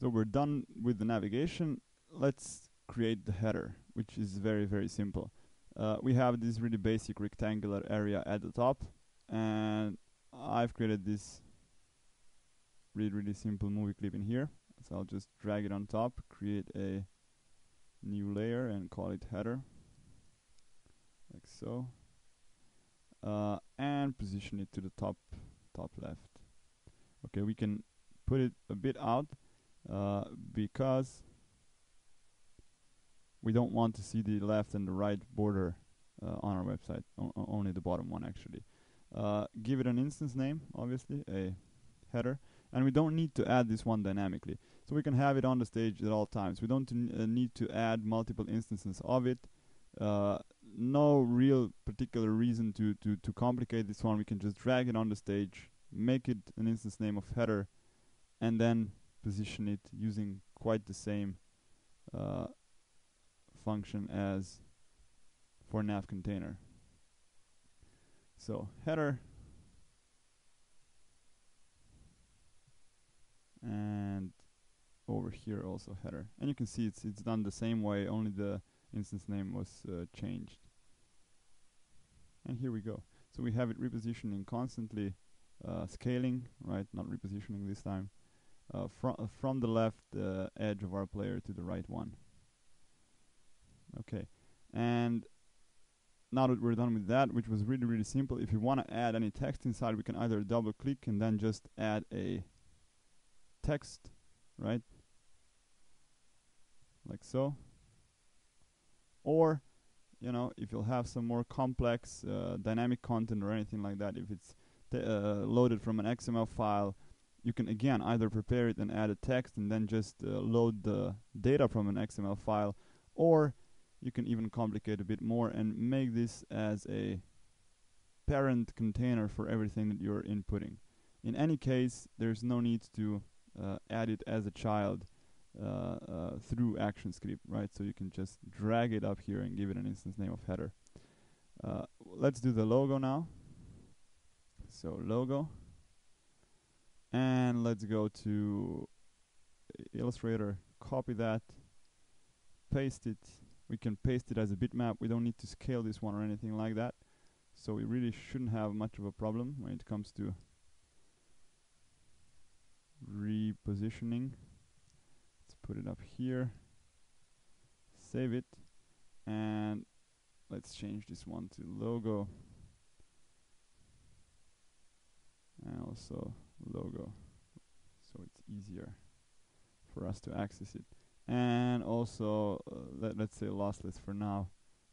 So we're done with the navigation. Let's create the header, which is very, very simple. Uh, we have this really basic rectangular area at the top, and I've created this really, really simple movie clip in here. So I'll just drag it on top, create a new layer, and call it header, like so, uh, and position it to the top, top left. Okay, we can put it a bit out uh, because we don't want to see the left and the right border uh, on our website, only the bottom one actually. Uh, give it an instance name, obviously, a header, and we don't need to add this one dynamically. So we can have it on the stage at all times. We don't uh, need to add multiple instances of it. Uh, no real particular reason to, to, to complicate this one. We can just drag it on the stage, make it an instance name of header, and then position it using quite the same uh, function as for nav container. So header. And over here also header. And you can see it's it's done the same way only the instance name was uh, changed. And here we go. So we have it repositioning constantly uh, scaling right? Not repositioning this time uh, fr uh, from the left uh, edge of our player to the right one. Okay. And now that we're done with that which was really really simple if you want to add any text inside we can either double click and then just add a text right? Like so. Or you know if you'll have some more complex uh, dynamic content or anything like that if it's uh, loaded from an XML file you can again either prepare it and add a text and then just uh, load the data from an XML file or you can even complicate a bit more and make this as a parent container for everything that you're inputting. In any case, there's no need to uh, add it as a child uh, uh, through ActionScript, right? So you can just drag it up here and give it an instance name of header. Uh, let's do the logo now. So logo. And let's go to Illustrator, copy that, paste it. We can paste it as a bitmap. We don't need to scale this one or anything like that. So we really shouldn't have much of a problem when it comes to repositioning. Let's put it up here. Save it. And let's change this one to logo. And also logo so it's easier for us to access it. And also uh, let, let's say lossless for now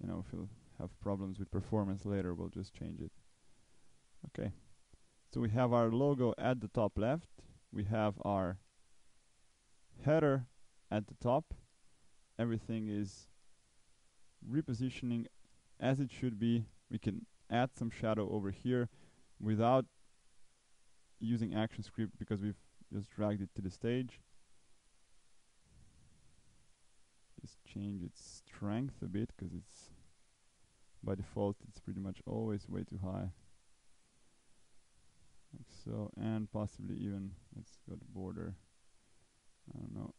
you know if you'll have problems with performance later we'll just change it. Okay. So we have our logo at the top left. We have our header at the top. Everything is repositioning as it should be. We can add some shadow over here without using ActionScript because we've just dragged it to the stage. Just change its strength a bit because it's by default it's pretty much always way too high. Like so, and possibly even let's go to border. I don't know.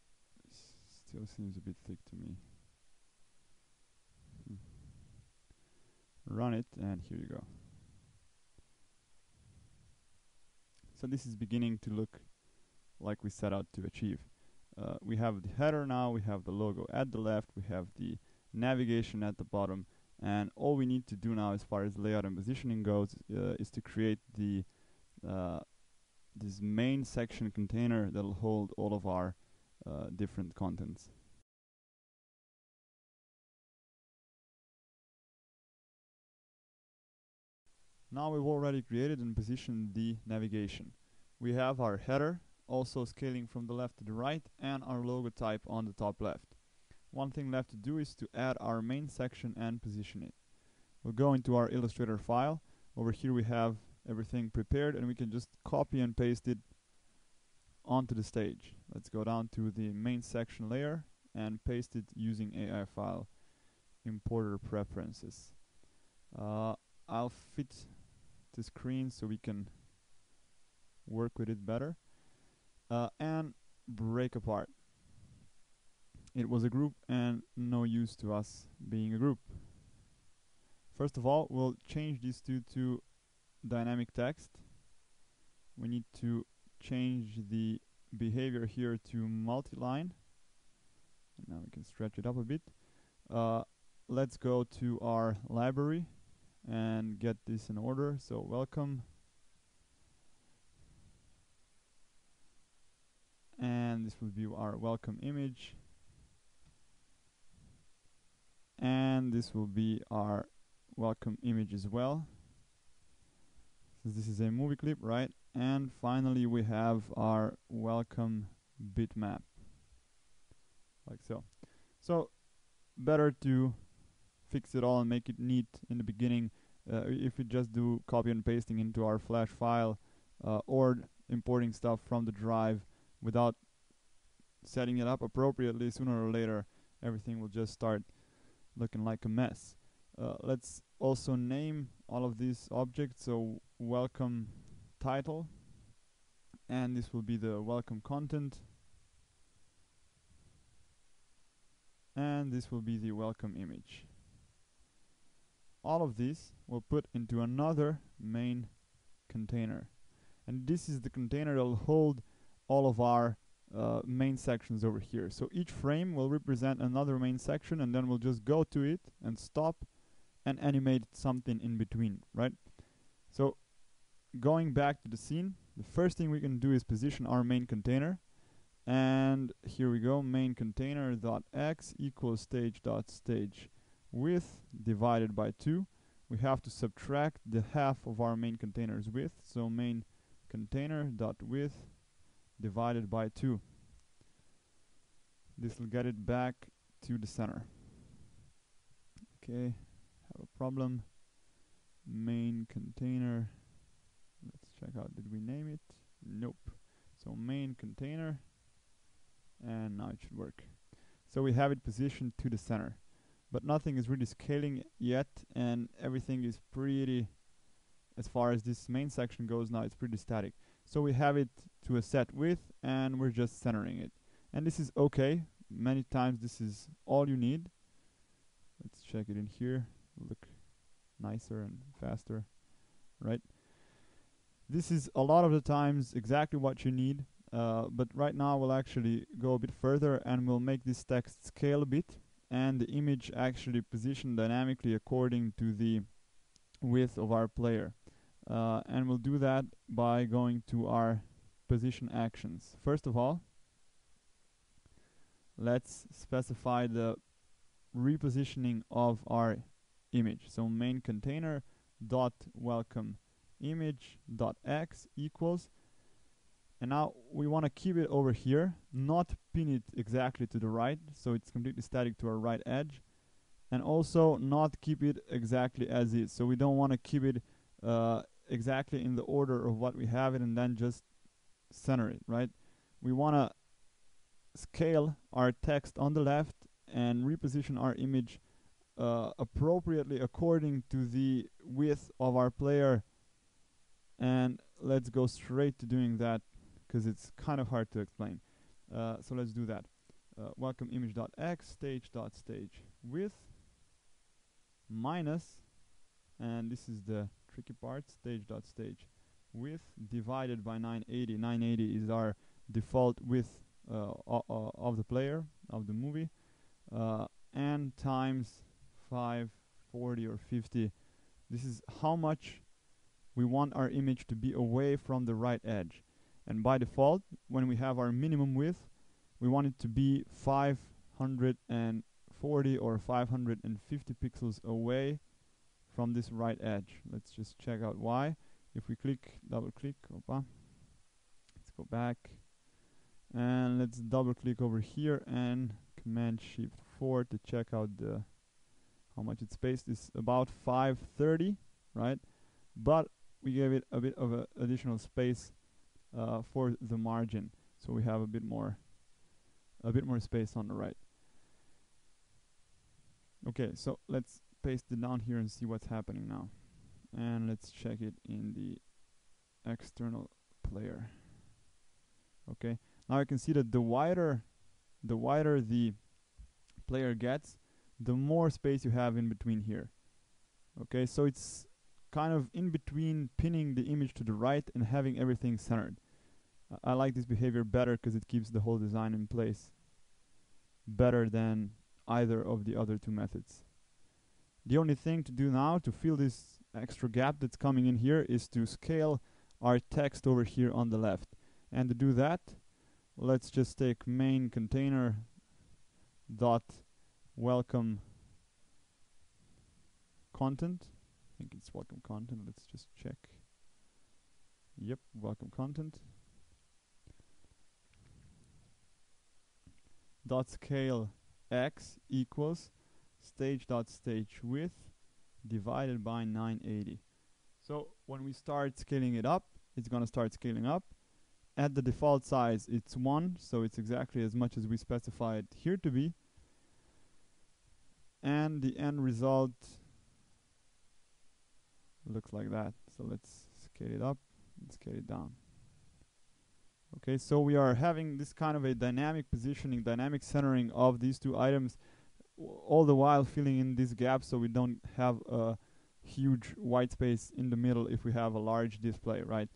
Still seems a bit thick to me. Hmm. Run it, and here you go. So this is beginning to look like we set out to achieve. Uh, we have the header now, we have the logo at the left, we have the navigation at the bottom, and all we need to do now as far as layout and positioning goes uh, is to create the uh, this main section container that'll hold all of our uh, different contents. Now we've already created and positioned the navigation. We have our header, also scaling from the left to the right, and our logo type on the top left. One thing left to do is to add our main section and position it. We'll go into our Illustrator file. Over here we have everything prepared and we can just copy and paste it onto the stage. Let's go down to the main section layer and paste it using AI file importer preferences. Uh, I'll fit the screen so we can work with it better. Uh, and break apart. It was a group and no use to us being a group. First of all, we'll change these two to dynamic text. We need to change the behavior here to multi-line. Now we can stretch it up a bit. Uh, let's go to our library and get this in order. So welcome. And this will be our welcome image. And this will be our welcome image as well. So this is a movie clip, right? And finally we have our welcome bitmap. Like so. So better to fix it all and make it neat in the beginning uh, if we just do copy and pasting into our flash file uh, or importing stuff from the drive without setting it up appropriately sooner or later everything will just start looking like a mess. Uh, let's also name all of these objects. So welcome title and this will be the welcome content. And this will be the welcome image all of these we'll put into another main container. And this is the container that will hold all of our uh, main sections over here. So each frame will represent another main section and then we'll just go to it and stop and animate something in between right? So going back to the scene the first thing we can do is position our main container. And here we go main container dot x equals stage dot stage width divided by 2 we have to subtract the half of our main container's width. So main container dot width divided by 2 this will get it back to the center. Okay have a problem. Main container let's check out did we name it? Nope. So main container and now it should work. So we have it positioned to the center but nothing is really scaling yet and everything is pretty as far as this main section goes now it's pretty static. So we have it to a set width and we're just centering it. And this is okay. Many times this is all you need. Let's check it in here. Look nicer and faster right? This is a lot of the times exactly what you need uh, but right now we'll actually go a bit further and we'll make this text scale a bit and the image actually position dynamically according to the width of our player. Uh, and we'll do that by going to our position actions. First of all, let's specify the repositioning of our image. So main container dot welcome image dot x equals and now we want to keep it over here not pin it exactly to the right so it's completely static to our right edge. And also not keep it exactly as is so we don't want to keep it uh, exactly in the order of what we have it and then just center it right? We want to scale our text on the left and reposition our image uh, appropriately according to the width of our player. And let's go straight to doing that because it's kind of hard to explain. Uh, so let's do that. Uh, welcome image.x stage.stage width minus, and this is the tricky part, stage.stage width divided by 980. 980 is our default width uh, of the player, of the movie, uh, and times 540 or 50. This is how much we want our image to be away from the right edge and by default when we have our minimum width we want it to be 540 or 550 pixels away from this right edge. Let's just check out why if we click double click opa, let's go back. And let's double click over here and command shift 4 to check out the how much it's spaced. Is about 530 right? But we gave it a bit of a additional space uh, for the margin. So we have a bit more a bit more space on the right. Okay so let's paste it down here and see what's happening now. And let's check it in the external player. Okay now you can see that the wider the wider the player gets the more space you have in between here. Okay so it's kind of in between pinning the image to the right and having everything centered I like this behavior better because it keeps the whole design in place better than either of the other two methods. The only thing to do now to fill this extra gap that's coming in here is to scale our text over here on the left. And to do that, let's just take main container dot welcome content. Think it's welcome content. Let's just check. Yep, welcome content. dot scale x equals stage dot stage width divided by 980. So when we start scaling it up, it's going to start scaling up. At the default size, it's 1, so it's exactly as much as we specified here to be. And the end result looks like that. So let's scale it up scale it down. Okay, so we are having this kind of a dynamic positioning, dynamic centering of these two items, all the while filling in these gaps so we don't have a huge white space in the middle if we have a large display, right?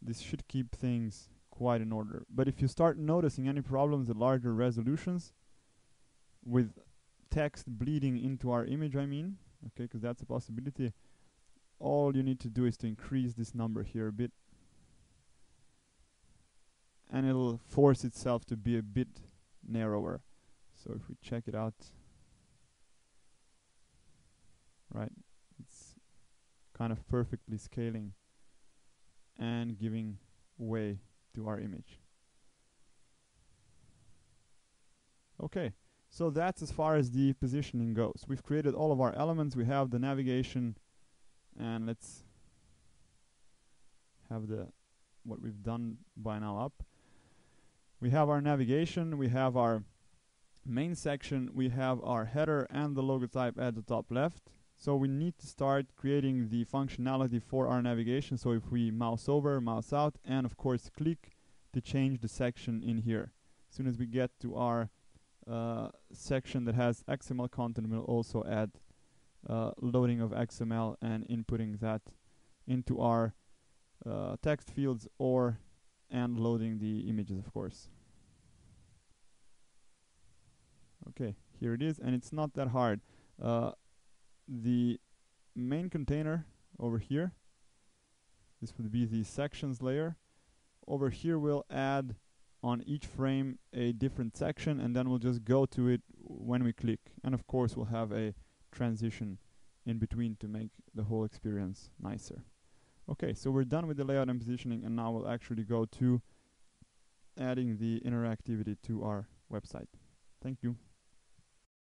This should keep things quite in order. But if you start noticing any problems at larger resolutions, with text bleeding into our image, I mean, okay, because that's a possibility, all you need to do is to increase this number here a bit and it'll force itself to be a bit narrower. So if we check it out, right, it's kind of perfectly scaling and giving way to our image. Okay, so that's as far as the positioning goes. We've created all of our elements. We have the navigation, and let's have the what we've done by now up we have our navigation, we have our main section, we have our header and the logo type at the top left. So we need to start creating the functionality for our navigation. So if we mouse over, mouse out, and of course click to change the section in here. As soon as we get to our uh, section that has XML content, we'll also add uh, loading of XML and inputting that into our uh, text fields or and loading the images of course. Okay here it is and it's not that hard. Uh, the main container over here this would be the sections layer. Over here we'll add on each frame a different section and then we'll just go to it when we click. And of course we'll have a transition in between to make the whole experience nicer Okay, so we're done with the layout and positioning and now we'll actually go to adding the interactivity to our website. Thank you.